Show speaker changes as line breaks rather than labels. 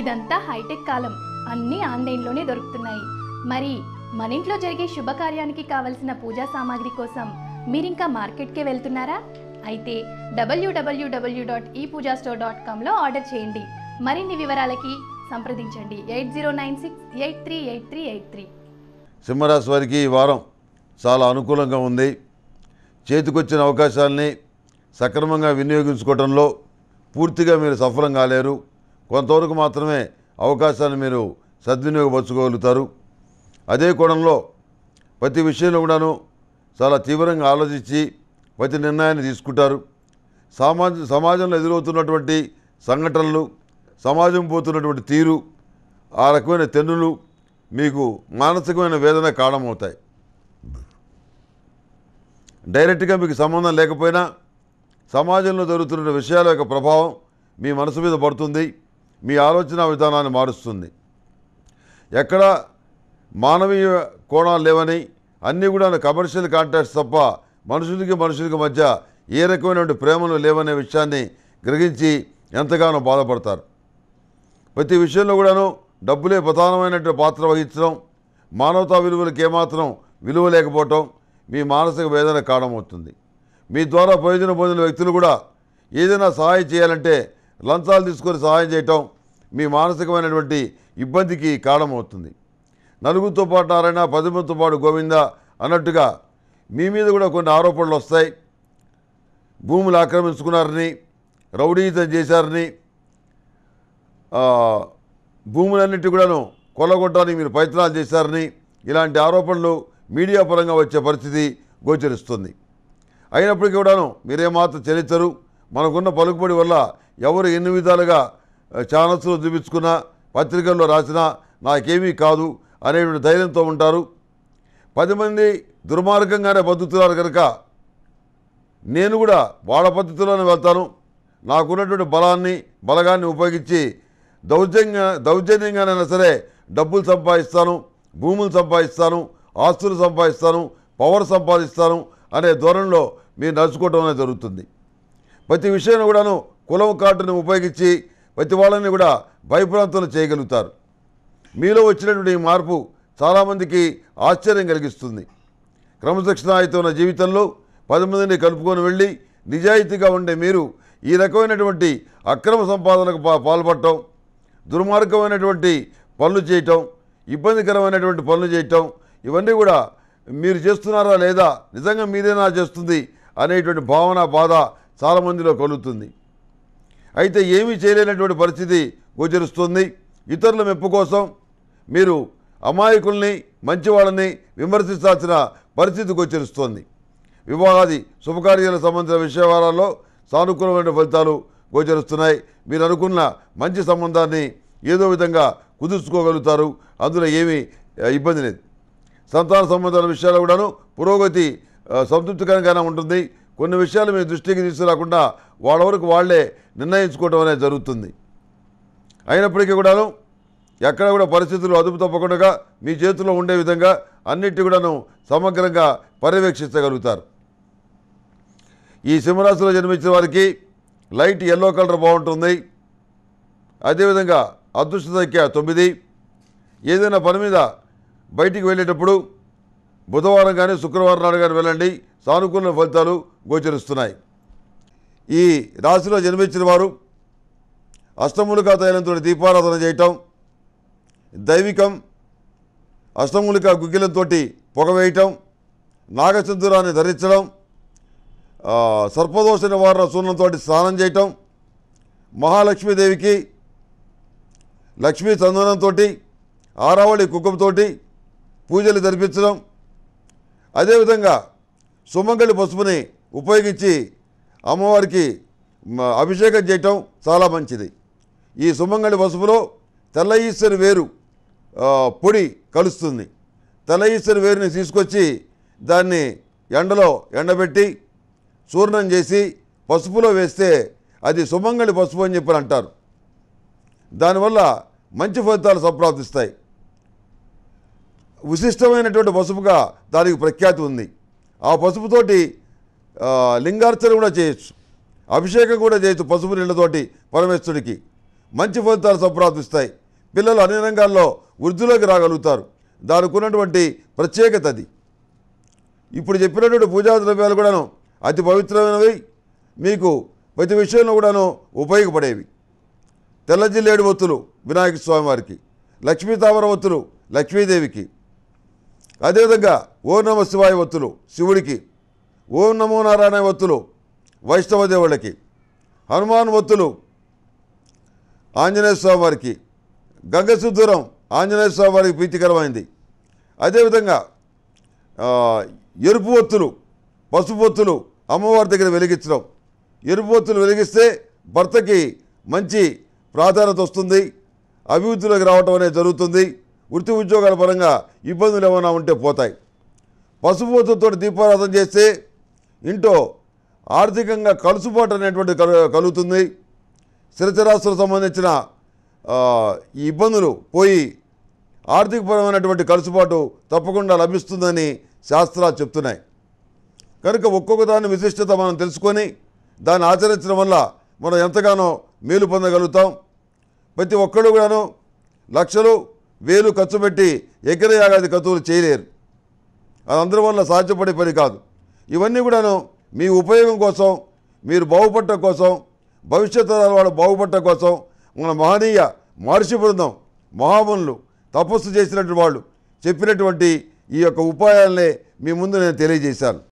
ఇదంతా హైటెక్ కాలం. అన్నీ ఆన్లైన్లోనే దొరుకుతున్నాయి. మరి మన ఇంట్లో జరిగే శుభకార్యానికి కావలసిన పూజా సామాగ్రి కోసం మీరింకా మార్కెట్కే వెళ్తున్నారా? అయితే WWW dot e Pooja store dot కామ్లో order చేయండి. మరిన్ని వివరాలకి సంప్రదించండి. Eight zero nine six eight three eight three eight three.
సింహరాశి వారికి ఈ వారం చాలా అనుకూలంగా ఉంది. చేతికొచ్చిన అవకాశాలని సక్రమంగా వినియోగించుకోవడంలో పూర్తిగా మీరు సఫలం కాలేరు. కొంతవరకు మాత్రమే అవకాశాన్ని మీరు సద్వినియోగపరచుకోగలుగుతారు. అదే కోణంలో ప్రతి విషయంలో కూడాను చాలా తీవ్రంగా ఆలోచించి ప్రతి నిర్ణయాన్ని తీసుకుంటారు. సమాజ సమాజంలో ఎదురవుతున్నటువంటి సంఘటనలు సమాజం పోతున్నటువంటి తీరు ఆ రకమైన తెన్నులు మీకు మానసికమైన వేదన కారణమవుతాయి. డైరెక్ట్గా మీకు సంబంధం లేకపోయినా సమాజంలో జరుగుతున్న విషయాల యొక్క ప్రభావం మీ మనసు మీద పడుతుంది. మీ ఆలోచన విధానాన్ని మారుస్తుంది. ఎక్కడ మానవీయ కోణాలు లేవని అన్నీ కూడా కమర్షియల్ కాంటాక్ట్స్ తప్ప మనుషులకి మనుషులకి మధ్య ఏ రకమైనటువంటి ప్రేమలు లేవనే విషయాన్ని గ్రహించి ఎంతగానో బాధపడతారు. ప్రతి విషయంలో కూడాను డబ్బులే ప్రధానమైనటువంటి పాత్ర వహించడం మానవతా విలువలకు ఏమాత్రం విలువ లేకపోవటం మీ మానసిక వేదన కారణమవుతుంది. మీ ద్వారా ప్రయోజనం పొందిన వ్యక్తులు కూడా ఏదైనా సహాయం చేయాలంటే లంచాలు తీసుకొని సహాయం చేయటం మీ మానసికమైనటువంటి ఇబ్బందికి కారణమవుతుంది. నలుగురితో పాటు నారాయణ పదిమంతో పాటు గోవింద అన్నట్టుగా మీ మీద కూడా కొన్ని ఆరోపణలు వస్తాయి. భూములు ఆక్రమించుకున్నారని రౌడీతం చేశారని భూములన్నిటి కూడాను కొల్లగొట్టడానికి మీరు ప్రయత్నాలు చేశారని ఇలాంటి ఆరోపణలు మీడియా పరంగా వచ్చే పరిస్థితి గోచరిస్తుంది. అయినప్పటికీ కూడాను మీరేమాత్రం చరిత్రరు మనకున్న పలుకుబడి వల్ల ఎవరు ఎన్ని విధాలుగా ఛానల్స్లో చూపించుకున్నా పత్రికల్లో రాసినా నాకేమీ కాదు అనేటువంటి ధైర్యంతో ఉంటారు. పది మంది దుర్మార్గంగానే బతుకుతున్నారు కనుక నేను కూడా వాళ్ళ పద్ధతిలోనే వెళ్తాను. నాకున్నటువంటి బలాన్ని బలగాన్ని ఉపయోగించి దౌర్జన్య దౌర్జన్యంగానైనా సరే డబ్బులు సంపాదిస్తాను భూములు సంపాదిస్తాను ఆస్తులు సంపాదిస్తాను పవర్ సంపాదిస్తాను అనే ధోరణిలో మీరు నడుచుకోవడం అనేది జరుగుతుంది. ప్రతి విషయంలో కూడాను కులం కార్డుని ఉపయోగించి ప్రతి వాళ్ళని కూడా భయభ్రాంతులు చేయగలుగుతారు. మీలో వచ్చినటువంటి ఈ మార్పు చాలామందికి ఆశ్చర్యం కలిగిస్తుంది. క్రమశిక్షణాయుత ఉన్న జీవితంలో పది మందిని కలుపుకొని వెళ్ళి నిజాయితీగా ఉండే మీరు ఈ రకమైనటువంటి అక్రమ సంపాదనకు పాల్పడటం దుర్మార్గమైనటువంటి పనులు చేయటం ఇబ్బందికరమైనటువంటి పనులు చేయటం ఇవన్నీ కూడా మీరు చేస్తున్నారా లేదా నిజంగా మీరేనా చేస్తుంది అనేటువంటి భావన బాధ చాలామందిలో కలుగుతుంది. అయితే ఏమీ చేయలేనటువంటి పరిస్థితి గోచరిస్తుంది. ఇతరుల మెప్పు కోసం మీరు అమాయకుల్ని మంచివాళ్ళని విమర్శించాల్సిన పరిస్థితి గోచరిస్తోంది. వివాహాది శుభకార్యాలకు సంబంధించిన విషయవారాల్లో సానుకూలమైన ఫలితాలు గోచరిస్తున్నాయి. మీరు అనుకున్న మంచి సంబంధాన్ని ఏదో విధంగా కుదుర్చుకోగలుగుతారు. అందులో ఏమీ ఇబ్బంది లేదు. సంతాన సంబంధాల విషయాలు కూడాను పురోగతి సంతృప్తికరంగానే ఉంటుంది. కొన్ని విషయాలు మీ దృష్టికి తీసుకురాకుండా వాళ్ళ వరకు వాళ్ళే నిర్ణయించుకోవడం అనేది జరుగుతుంది. అయినప్పటికీ కూడాను ఎక్కడ కూడా పరిస్థితులు అదుపు తప్పకుండా మీ చేతిలో ఉండే విధంగా అన్నిటి కూడాను సమగ్రంగా పర్యవేక్షించగలుగుతారు. ఈ సింహరాశిలో జన్మించిన వారికి లైట్ ఎల్లో కలర్ బాగుంటుంది. అదేవిధంగా అదృష్ట సంఖ్య తొమ్మిది. ఏదైనా పని మీద బయటికి వెళ్ళేటప్పుడు బుధవారం కానీ శుక్రవారం నాడు కానీ వెళ్ళండి. సానుకూల ఫలితాలు గోచరిస్తున్నాయి. ఈ రాశిలో జన్మించిన వారు అష్టములికా తైలంతో దీపారాధన చేయటం దైవికం అష్టములుక గుగ్గిలంతో పొగ వేయటం నాగచంద్రాన్ని ధరించడం సర్పదోష నివారణ సూర్యంతో స్నానం చేయటం మహాలక్ష్మీదేవికి లక్ష్మీ చందనంతో ఆరావళి కుంకుమతోటి పూజలు జరిపించడం అదేవిధంగా సుమంగళి పసుపుని ఉపయోగించి అమ్మవారికి అభిషేకం చేయటం చాలా మంచిది. ఈ సుమంగళి పసుపులో తెల్ల ఈశ్వరి వేరు పొడి కలుస్తుంది. తెల్ల ఈశ్వరి వేరుని తీసుకొచ్చి దాన్ని ఎండలో ఎండబెట్టి చూర్ణం చేసి పసుపులో వేస్తే అది సుమంగళి పసుపు అని చెప్పి అంటారు. దానివల్ల మంచి ఫలితాలు సంప్రాప్తిస్తాయి. విశిష్టమైనటువంటి పసుపుగా దానికి ప్రఖ్యాతి ఉంది. ఆ పసుపుతోటి లింగార్చన కూడా చేయొచ్చు. అభిషేకం కూడా చేయొచ్చు పసుపు నీళ్ళతోటి పరమేశ్వరుడికి. మంచి ఫలితాలు సంప్రాప్తిస్తాయి. పిల్లలు అన్ని రంగాల్లో వృద్ధిలోకి రాగలుగుతారు. దానికి ఉన్నటువంటి ప్రత్యేకత అది. ఇప్పుడు చెప్పినటువంటి పూజా ద్రవ్యాలు కూడాను అతి పవిత్రమైనవి. మీకు ప్రతి విషయంలో కూడాను ఉపయోగపడేవి. తెల్లజిల్లేడు ఒత్తులు వినాయక స్వామి వారికి. లక్ష్మీ తామర ఒత్తులు లక్ష్మీదేవికి. అదేవిధంగా ఓం నమ శివాయ ఒత్తులు శివుడికి. ఓం నమో నారాయణ ఒత్తులు వైష్ణవ దేవుళ్ళకి హనుమాన్ ఒత్తులు ఆంజనేయ స్వామి వారికి గంగసుద్దూరం ఆంజనేయ స్వామి వారికి ప్రీతికరమైంది. అదేవిధంగా ఎరుపు ఒత్తులు పసుపు ఒత్తులు అమ్మవారి దగ్గర వెలిగించడం. ఎరుపు ఒత్తులు వెలిగిస్తే భర్తకి మంచి ప్రాధాన్యత వస్తుంది అభివృద్ధిలోకి రావటం అనేది జరుగుతుంది వృత్తి ఉద్యోగాల పరంగా ఇబ్బందులు ఏమైనా ఉంటే పోతాయి. పసుపు ఒత్తులతో దీపారాధన చేస్తే ఇంట్లో ఆర్థికంగా కలుసుబాటు అనేటువంటి కలు- కలుగుతుంది. స్థిరచరాస్తులకు సంబంధించిన ఈ ఇబ్బందులు పోయి ఆర్థికపరమైనటువంటి కలుసుబాటు తప్పకుండా లభిస్తుందని శాస్త్రాలు చెప్తున్నాయి. కనుక ఒక్కొక్క దాని విశిష్టత మనం తెలుసుకొని దాన్ని ఆచరించడం వల్ల మనం ఎంతగానో మేలు పొందగలుగుతాం. ప్రతి ఒక్కరు కూడాను లక్షలు వేలు ఖర్చు పెట్టి ఎకరయాగాది ఖర్చులు చేయలేరు. అది అందరి వల్ల సాధ్యపడే పని కాదు. ఇవన్నీ కూడాను మీ ఉపయోగం కోసం మీరు బాగుపడటం కోసం భవిష్యత్ తరాల వాళ్ళు బాగుపడటం కోసం మన మహనీయ మహర్షి బృందం మహామునులు తపస్సు చేసినటువంటి వాళ్ళు చెప్పినటువంటి ఈ యొక్క ఉపాయాలనే మీ ముందు నేను తెలియజేశాను.